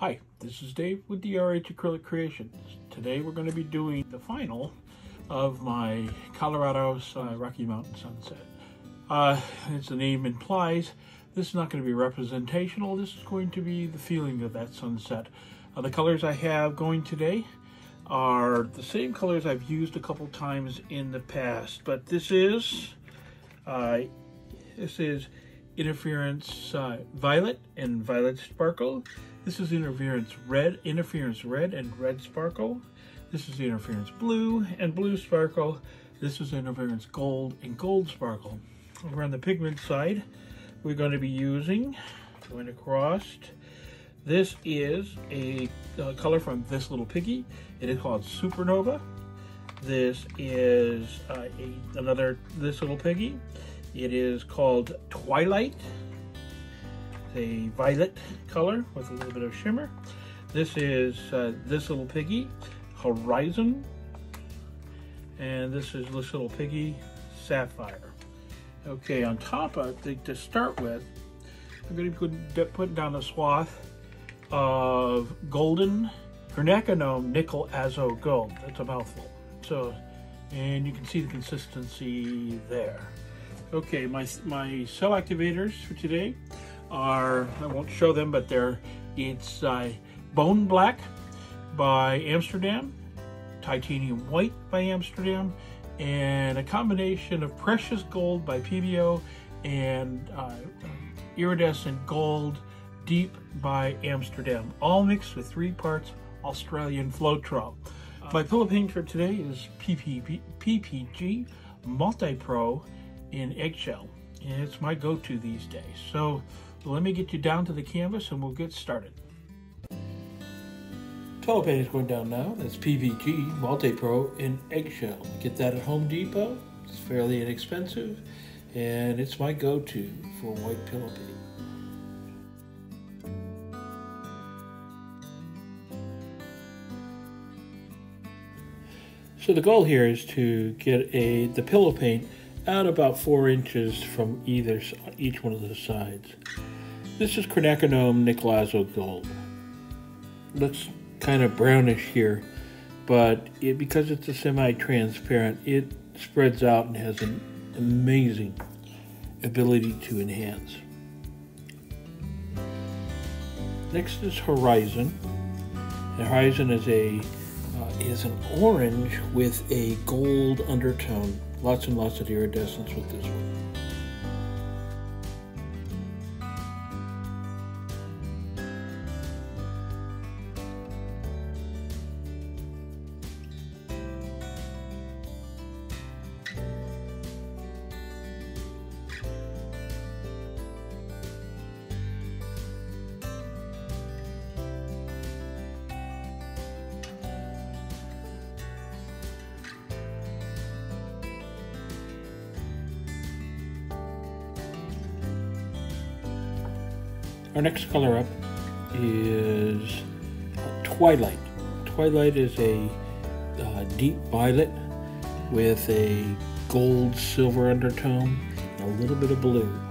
Hi, this is Dave with DRH Acrylic Creations. Today we're going to be doing the final of my Colorado uh, Rocky Mountain sunset. Uh, as the name implies, this is not going to be representational. This is going to be the feeling of that sunset. Uh, the colors I have going today are the same colors I've used a couple times in the past, but this is uh, this is interference uh, violet and violet sparkle. This is interference red, interference red and red sparkle. This is interference blue and blue sparkle. This is interference gold and gold sparkle. Over on the pigment side, we're going to be using, going across, this is a uh, color from This Little Piggy. It is called Supernova. This is uh, a, another This Little Piggy. It is called Twilight a violet color with a little bit of shimmer. This is uh, This Little Piggy Horizon. And this is This Little Piggy Sapphire. Okay, on top of the, to start with, I'm going to putting down a swath of golden quinacridone nickel azo gold. That's a mouthful. So, and you can see the consistency there. Okay, my, my cell activators for today are, I won't show them, but they're, it's uh, Bone Black by Amsterdam, Titanium White by Amsterdam, and a combination of Precious Gold by Pebeo and uh, Iridescent Gold Deep by Amsterdam, all mixed with three parts Australian Floetrol. My pillow paint for today is PPG Multi-Pro in eggshell. And it's my go-to these days. So let me get you down to the canvas and we'll get started. Pillow paint is going down now. That's PPG Multi-Pro in eggshell. Get that at Home Depot. It's fairly inexpensive and it's my go-to for white pillow paint. So the goal here is to get a the pillow paint out about four inches from either each one of the sides. This is quinacridone nickel azo gold. Looks kind of brownish here, but it, because it's a semi-transparent, it spreads out and has an amazing ability to enhance. Next is Horizon. Horizon is a uh, is an orange with a gold undertone. Lots and lots of iridescence with this one. Our next color up is Twilight. Twilight is a uh, deep violet with a gold silver undertone and a little bit of blue.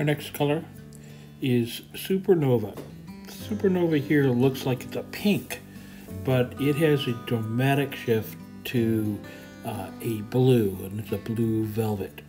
Our next color is Supernova. Supernova here looks like it's a pink, but it has a dramatic shift to uh, a blue, and it's a blue velvet.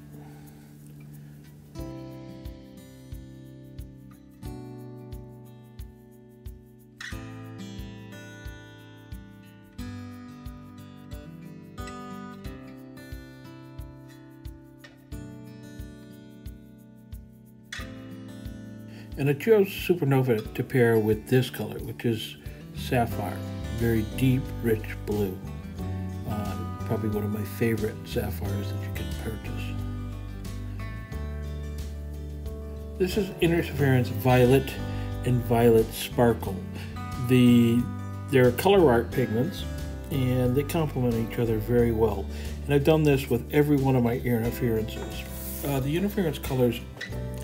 And I chose Supernova to pair with this color, which is Sapphire. Very deep, rich blue. Uh, probably one of my favorite sapphires that you can purchase. This is Interference Violet and Violet Sparkle. The They're ColorArte pigments and they complement each other very well. And I've done this with every one of my interferences. Uh, the interference colors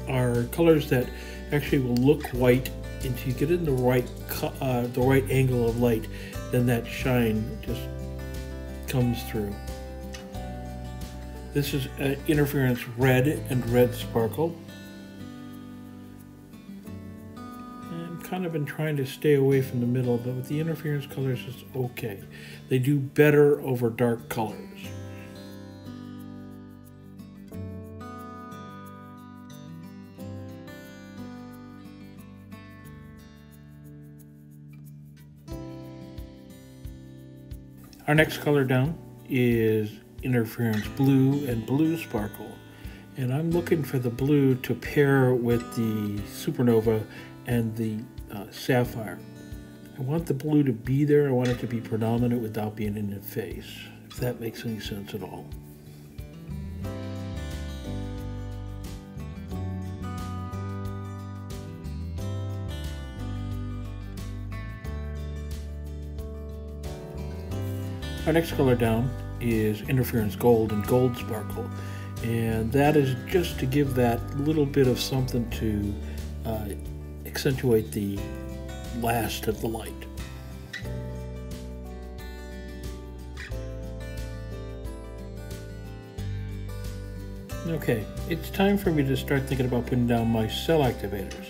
are colors that actually will look white until you get in the right uh, the right angle of light, then that shine just comes through. This is uh, interference red and red sparkle. I've kind of been trying to stay away from the middle, but with the interference colors, it's okay. They do better over dark colors. Our next color down is interference blue and blue sparkle. And I'm looking for the blue to pair with the supernova and the uh, sapphire. I want the blue to be there. I want it to be predominant without being in the face, if that makes any sense at all. Our next color down is Interference Gold and Gold Sparkle. And that is just to give that little bit of something to uh, accentuate the last of the light. Okay, it's time for me to start thinking about putting down my cell activators.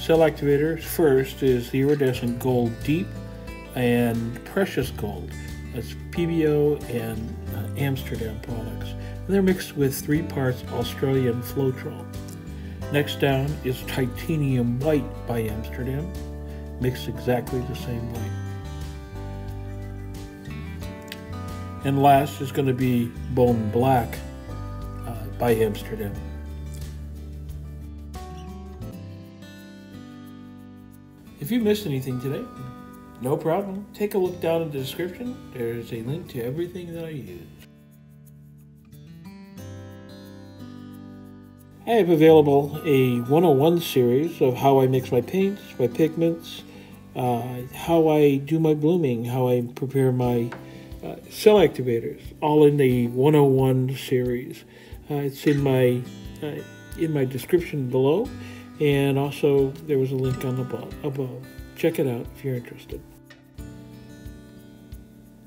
Cell activators first is the iridescent gold deep and precious gold. That's Pebeo and uh, Amsterdam products. And they're mixed with three parts Australian Floetrol. Next down is Titanium White by Amsterdam, mixed exactly the same way. And last is going to be Bone Black uh, by Amsterdam. If you missed anything today, no problem. Take a look down in the description. There's a link to everything that I use. I have available a 101 series of how I mix my paints, my pigments, uh, how I do my blooming, how I prepare my uh, cell activators, all in the 101 series. Uh, it's in my uh, in my description below, and also there was a link on the above. Check it out if you're interested.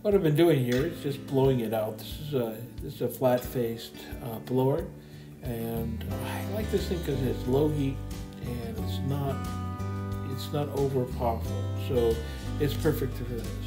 What I've been doing here is just blowing it out. This is a, this is a flat-faced uh, blower, and I like this thing because it's low heat and it's not it's not over powerful, so it's perfect for this.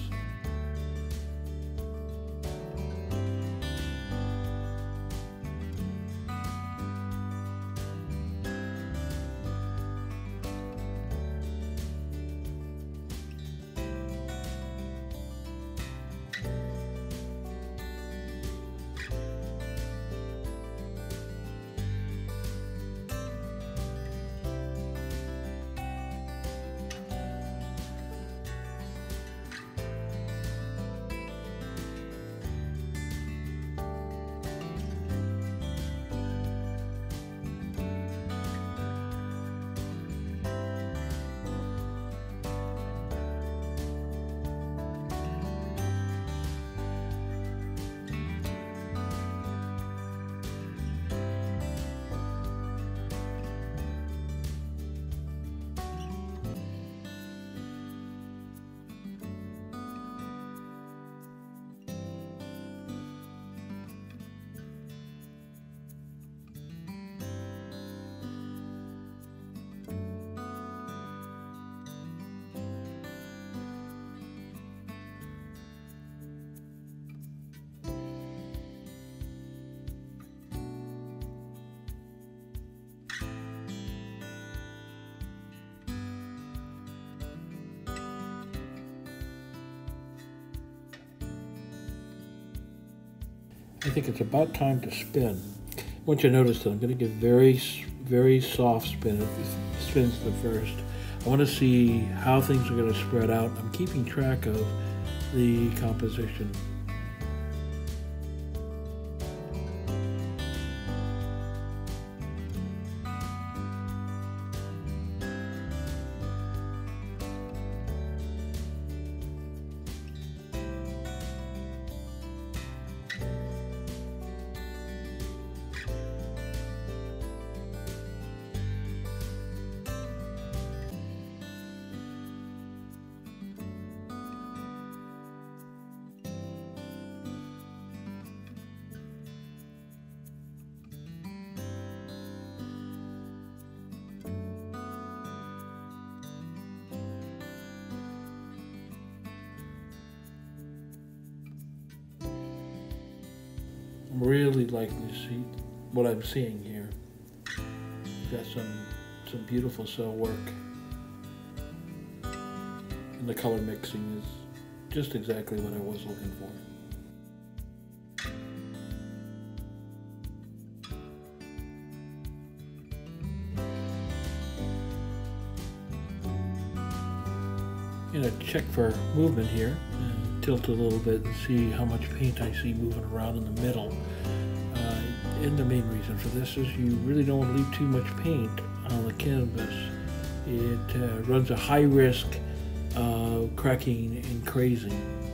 I think it's about time to spin. I want you to notice that I'm going to give very, very soft spin. Spins the first. I want to see how things are going to spread out. I'm keeping track of the composition. Really liking to see what I'm seeing here. Got some some beautiful cell work. And the color mixing is just exactly what I was looking for. Gonna check for movement here. And tilt a little bit and see how much paint I see moving around in the middle. And the main reason for this is you really don't want to leave too much paint on the canvas. It uh, runs a high risk of cracking and crazing.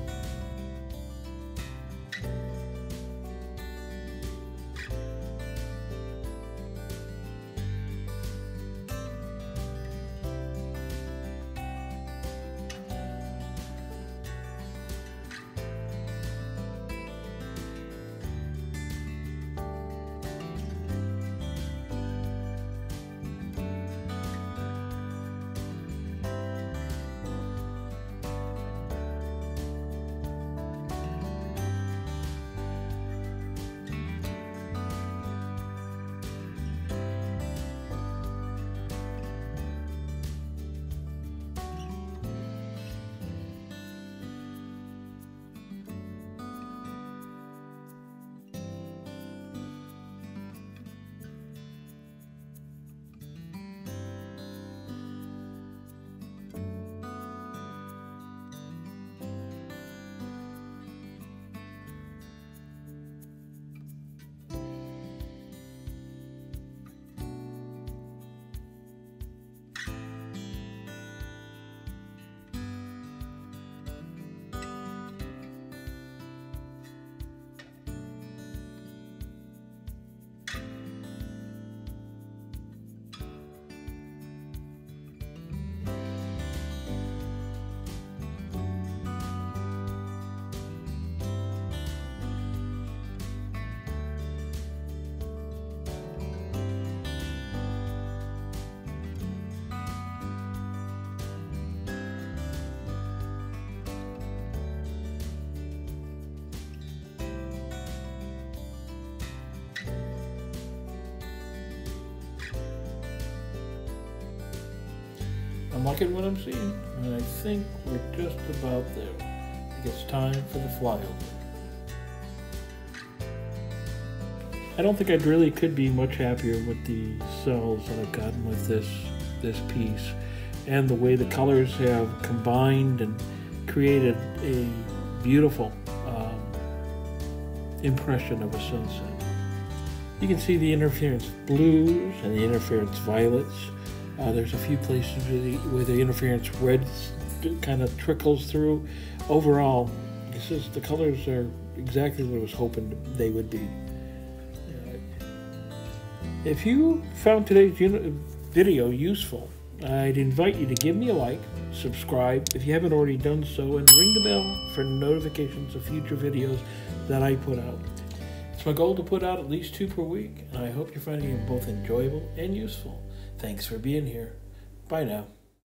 Liking what I'm seeing, and I think we're just about there. It's time for the flyover. I don't think I really could be much happier with the cells that I've gotten with this this piece and the way the colors have combined and created a beautiful um, impression of a sunset. You can see the interference blues and the interference violets uh, there's a few places where the, where the interference red kind of trickles through. Overall, this is the colors are exactly what I was hoping they would be. Uh, if you found today's video useful, I'd invite you to give me a like, subscribe if you haven't already done so, and ring the bell for notifications of future videos that I put out. It's my goal to put out at least two per week, and I hope you're finding them both enjoyable and useful. Thanks for being here. Bye now.